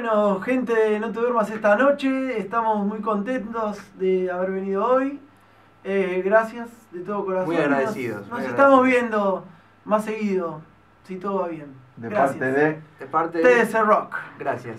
Bueno, gente, no te duermas esta noche. Estamos muy contentos de haber venido hoy. Eh, gracias de todo corazón. Muy agradecidos, Nos, nos estamos viendo más seguido, si todo va bien. De Gracias. parte de... De parte TDC Rock. Gracias.